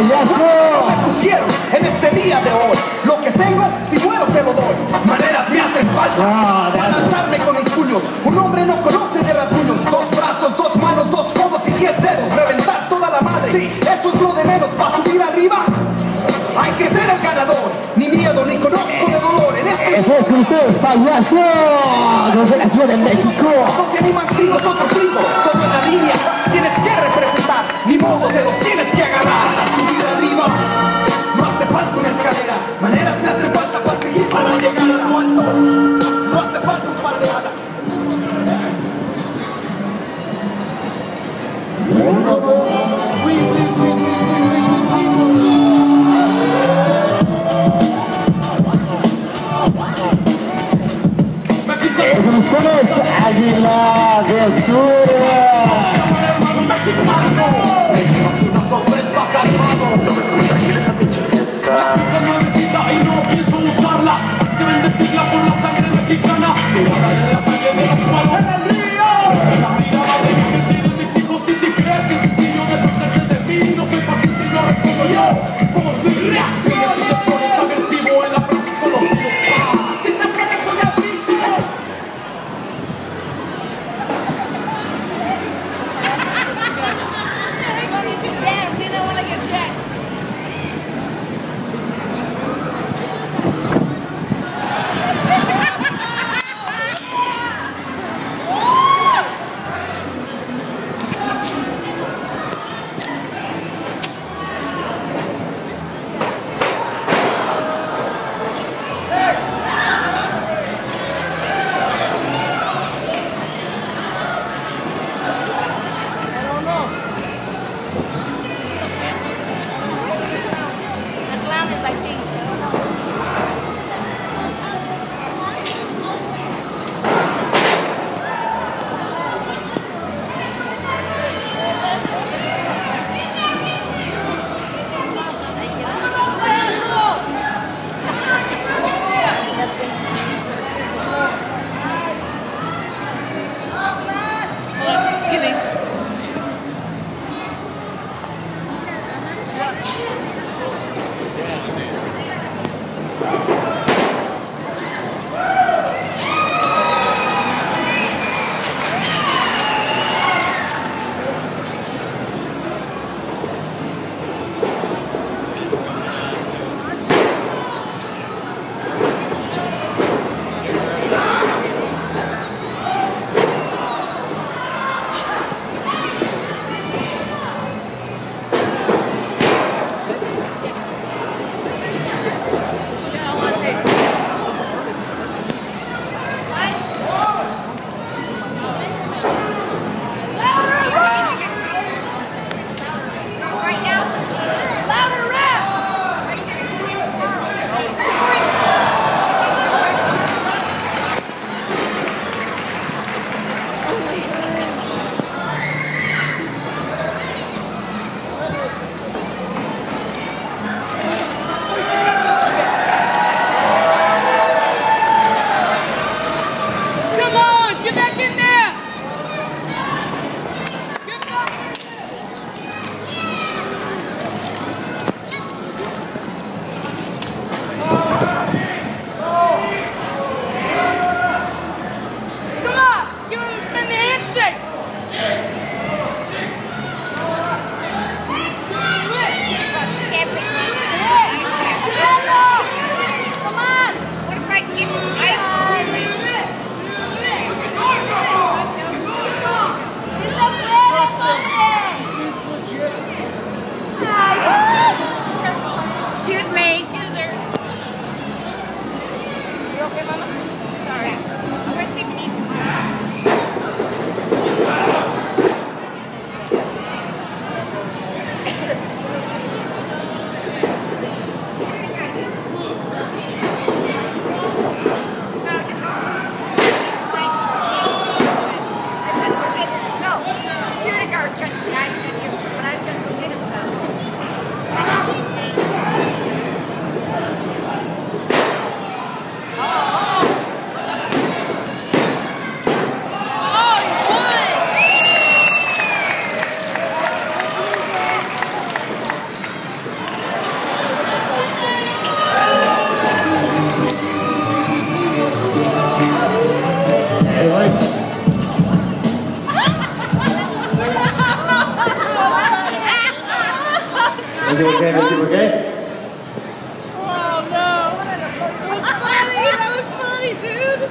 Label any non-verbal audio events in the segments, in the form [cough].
payaso. Me pusieron en este día de hoy, lo que tengo, si muero te lo doy. Maneras me hacen falta ah, para lanzarme con mis puños. Un hombre no conoce de rasguños. Dos brazos, dos manos, dos codos y diez dedos. Reventar toda la madre. Sí, eso es lo de menos. Para subir arriba, hay que ser el ganador. Ni miedo, ni conozco de dolor. En este... Eso es con ustedes, payaso. Desde la Ciudad de México. No se animan si nosotros Alhamdulillah por qué? ¿Viste por qué? Oh no. [laughs] That was funny. That was funny, dude.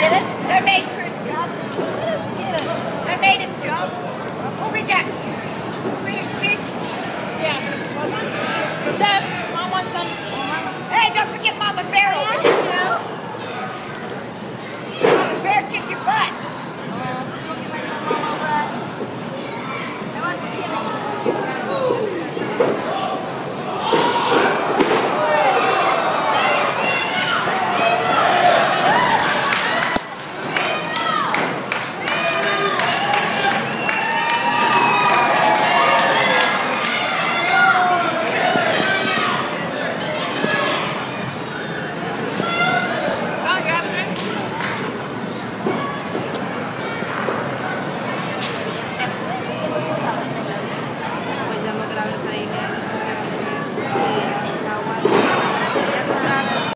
Get us? They made Chris jump. Let us get us. They made him jump. What we got? We fish. Yeah. Steph, mom wants some. Hey, don't forget Mama Bear over here.